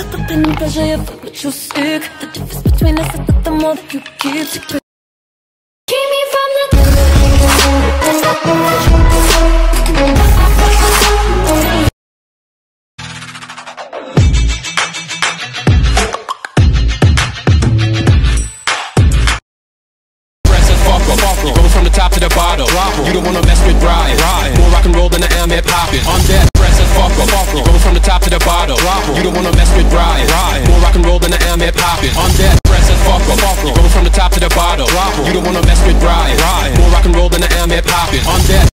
In pleasure, you what you seek The difference between us is that the more that you keep secret Keep me from the the top to the bottom. You don't wanna mess with Brian. More rock and roll than the am hip poppin'. On that, press and fuck. It goes from the top to the bottom. You don't wanna top to the bottom. You don't wanna mess with Brian. More rock and roll than the am poppin'. On that.